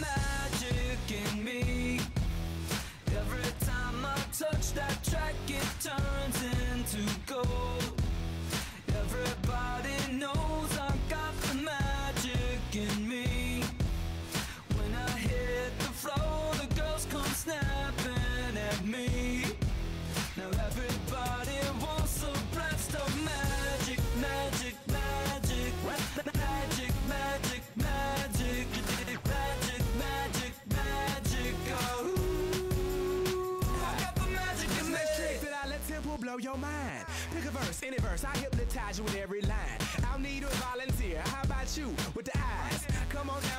magic in me. Every time I touch that track, it turns into gold. verse. I hypnotize you with every line. I'll need a volunteer. How about you with the eyes? Come on down.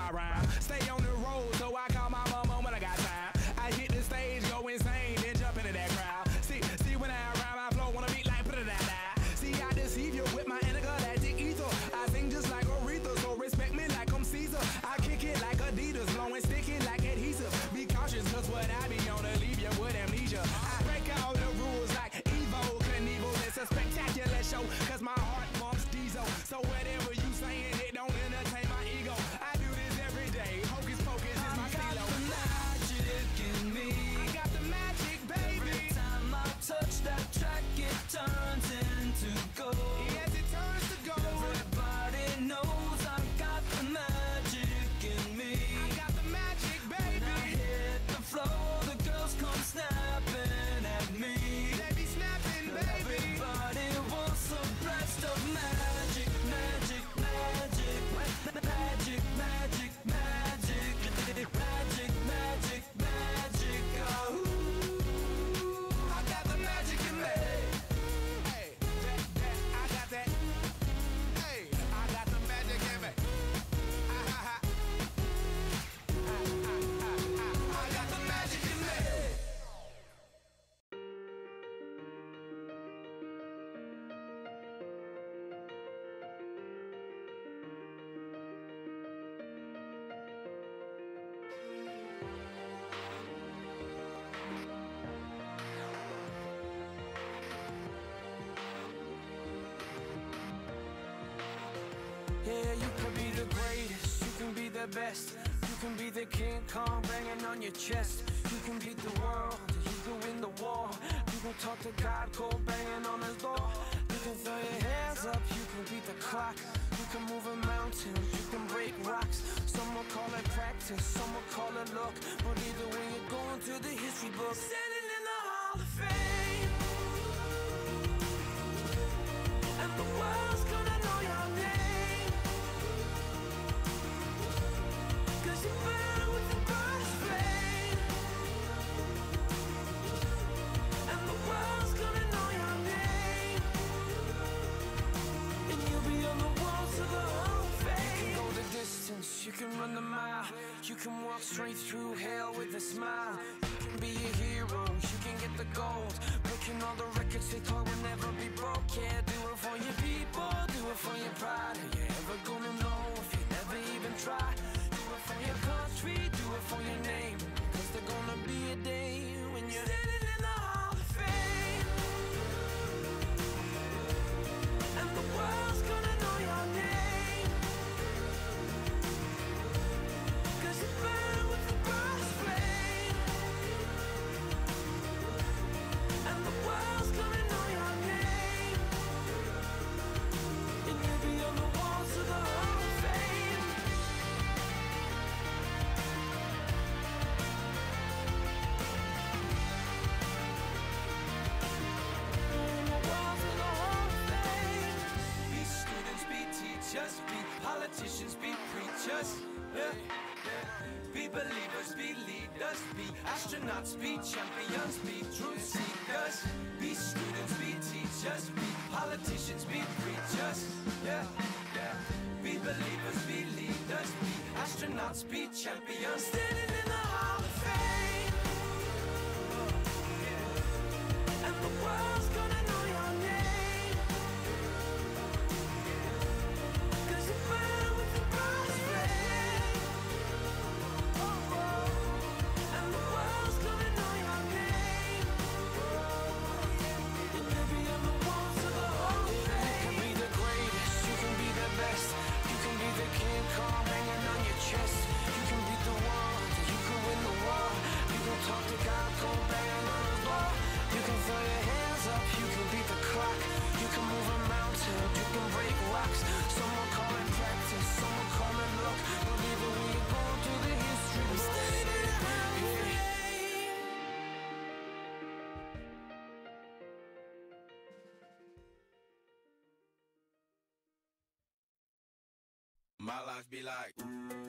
my rhyme. you can be the greatest, you can be the best. You can be the King Kong banging on your chest. You can beat the world, you can win the war. You can talk to God, cold banging on his door. You can throw your hands up, you can beat the clock. You can move a mountain, you can break rocks. Some will call it practice, some will call it luck. But either way you're going to the history books. You can walk straight through hell with a smile. You can be a hero, you can get the gold. Breaking all the records they thought would never be broke Yeah, do it for your people, do it for your pride. Are you ever gonna know if you never even try? Do it for your country, do it for your name. politicians, be preachers. Yeah. Be believers, be leaders, be astronauts, be champions, be truth seekers, be students, be teachers, be politicians, be preachers. Yeah. Be believers, be leaders, be astronauts, be champions, standing in the hall of fame. Oh, and the world's gonna sometimes be like.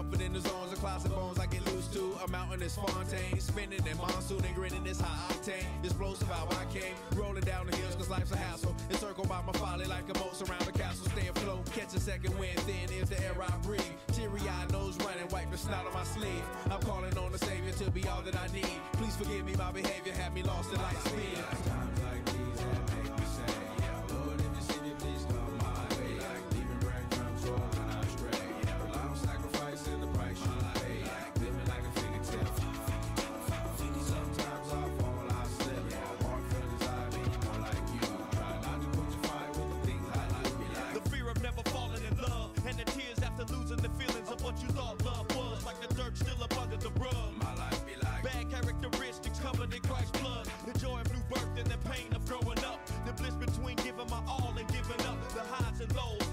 Comfort in the zones of closet bones I get loose to. A mountain is Fontaine. Spinning in monsoon and grinning is high octane. Explosive how I came. Rolling down the hills cause life's a hassle. Encircled by my folly like a moat surround a castle. Stay afloat, catch a second wind, thin is the air I breathe. Teary eyed nose running, wiping snout on my sleeve. I'm calling on the Savior to be all that I need. Please forgive me my behavior, had me lost in life's speed. dirt still up under the rug. My life be like bad characteristics covered in Christ's blood. The joy of new birth and the pain of growing up. The bliss between giving my all and giving up. The highs and lows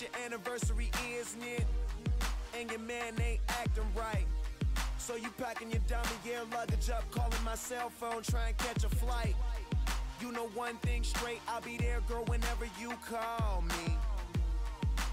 your anniversary, isn't it? And your man ain't acting right. So you packing your dummy gear luggage up, calling my cell phone, trying to catch a flight. You know one thing straight, I'll be there, girl, whenever you call me.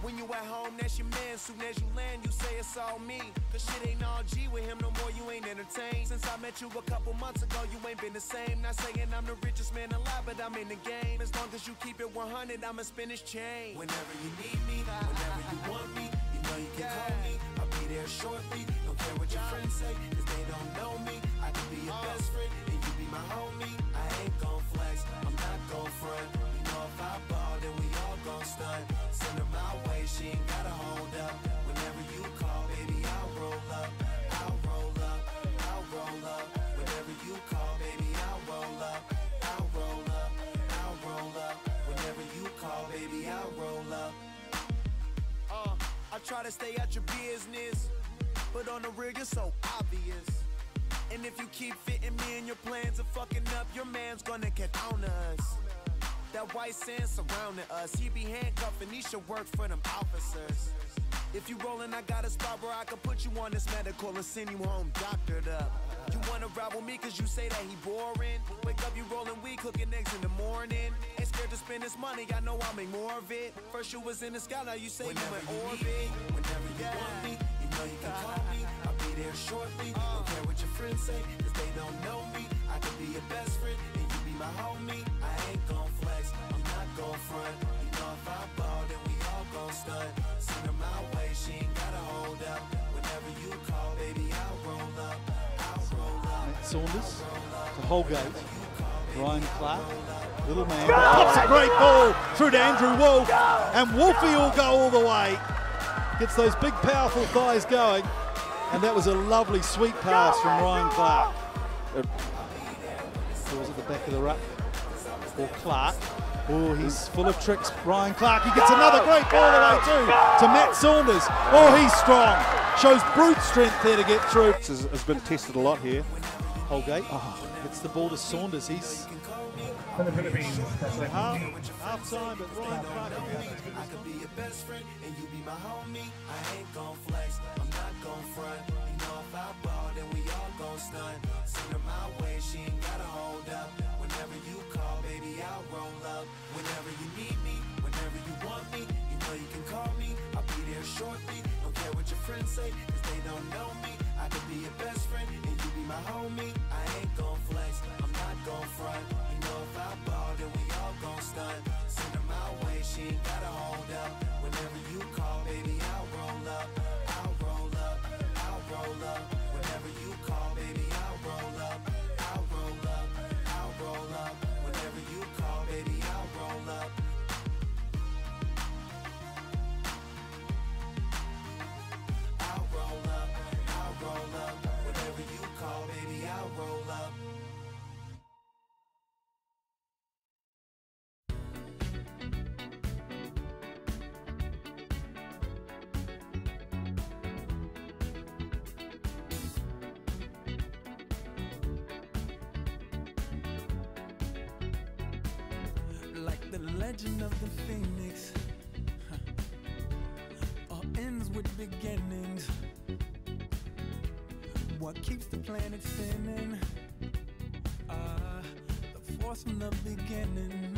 When you at home, that's your man. Soon as you land, you say it's all me. Cause shit ain't all G with him no more, you ain't entertained. Since I met you a couple months ago, you ain't been the same. Not saying I'm the richest man alive, but I'm in the game. As long as you keep it 100, I'ma spin his chain. Whenever you need me, whenever you want me, you know you can call me. I'll be there shortly. Don't care what your she ain't gotta hold up. Whenever you call, baby, I'll roll up. I'll roll up, I'll roll up. Whenever you call, baby, I'll roll up. I'll roll up, I'll roll up. Whenever you call, baby, I'll roll up. Uh, I try to stay out your business, but on the real, you're so obvious. And if you keep fitting me in your plans of fucking up, your man's gonna get on us. That white sand surrounding us, he be handcuffing, he should work for them officers. If you rollin', I got a spot where I can put you on this medical and send you home doctored up. You wanna with me cause you say that he boring? Wake up, you rollin' weed, cooking eggs in the morning. Ain't scared to spend this money, I know I'll make more of it. First you was in the sky, now you say Whenever you in you orbit. me, whenever you want me, you know you can call me. I'll be there shortly. Don't care what your friends say, cause they don't know me. I can be your best friend, and you be my homie. Saunders to Holgate. Ryan Clarke, little man, pops a great ball through to Andrew Wolf, and Wolfie will go all the way. Gets those big, powerful thighs going, and that was a lovely, sweet pass from Ryan Clarke. Uh, it was at the back of the ruck for Clarke. Oh, he's full of tricks, Ryan Clarke. He gets another great ball away too to Matt Saunders. Oh, he's strong. Shows brute strength there to get through. This has, has been tested a lot here. Holgate oh, gets the ball to Saunders. He's half, time, Ryan I could be your best friend and you be my homie. I ain't gon' flex, I'm not gon' front. You know if I ball, then we all gon' stunt. Send her my way, she ain't gotta hold up. Whenever you call, baby, I'll roll up. Whenever you need me, whenever you want me, you know you can call me. I'll be there shortly. Don't care what your friends say, cause they don't know me. I could be your best friend my homie. I ain't gon' flex, I'm not gon' front. You know if I ball, then we all gon' stunt. Send her my way, she ain't gotta hold up. Whenever you call, baby, I'll you call, baby, I'll roll up. like the legend of the phoenix huh. all ends with beginnings what keeps the planet spinning? Uh, the force from the beginning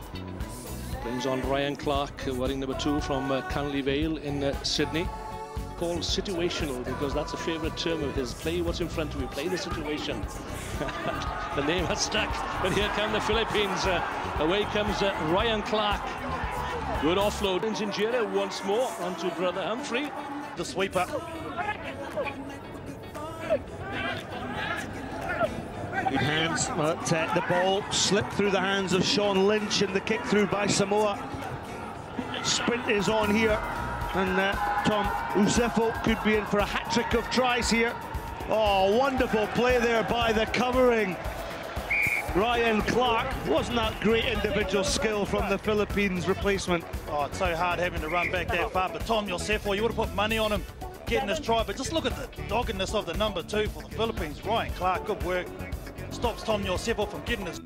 on Ryan Clarke, uh, wearing number two from uh, Canley Vale in uh, Sydney. Called situational because that's a favourite term of his. Play what's in front of you, play the situation. the name has stuck, but here come the Philippines. Uh, away comes uh, Ryan Clarke. Good offload. Zinjera once more onto brother Humphrey. The sweeper. Hands, but uh, the ball slipped through the hands of Sean Lynch and the kick through by Samoa. Sprint is on here, and uh, Tom Iosefo could be in for a hat-trick of tries here. Oh, wonderful play there by the covering Ryan Clarke. Wasn't that great individual skill from the Philippines replacement? Oh, it's so hard having to run back that far. But Tom Iosefo, you would have put money on him getting this try. But just look at the doggedness of the number two for the Philippines. Ryan Clarke, good work. Stops Tom Iosefo from getting his